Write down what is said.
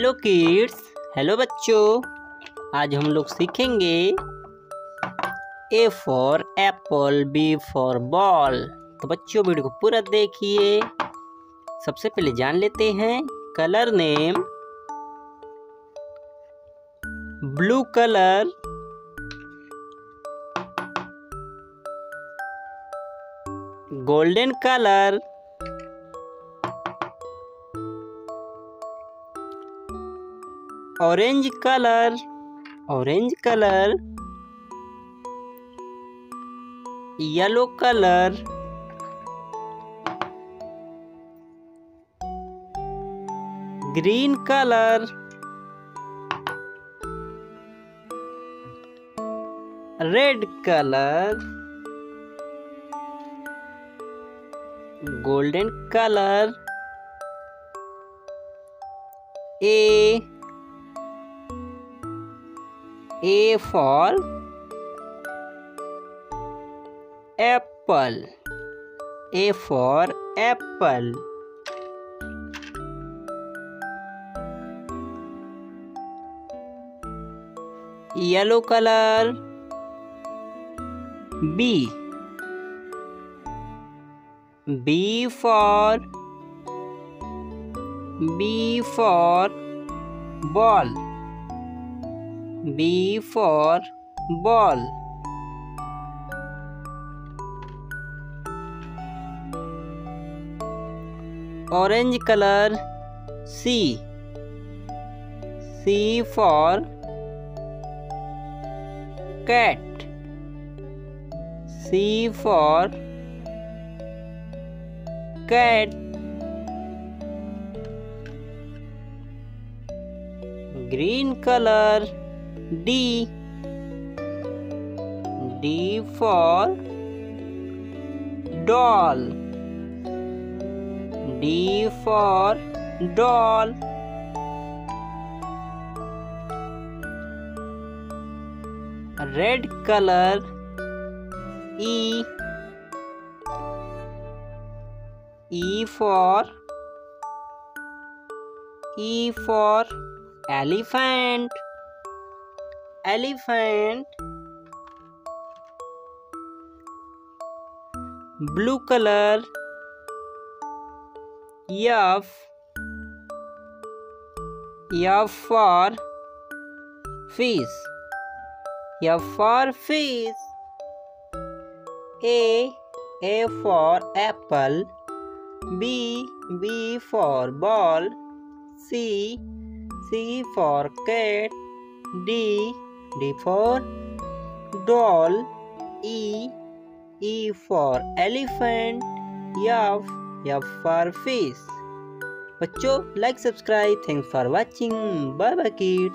Hello kids, hello बच्चों। आज हम लोग सीखेंगे A for apple B for ball तो बच्चों, वीडियो को पूरा देखिए। सबसे पहले जान लेते हैं colour name. Blue colour. Golden colour. Orange colour orange colour yellow colour green colour red colour golden colour A A for apple. A for apple. Yellow color. B. B for B for ball. B for ball. Orange color C. C for cat. C for cat. Green color D D for doll D for doll red color E E for E for elephant elephant blue color F F for fish F for fish A A for apple B B for ball C C for cat D D for doll E E for elephant F F for fish बच्चों like subscribe thanks for watching bye bye kids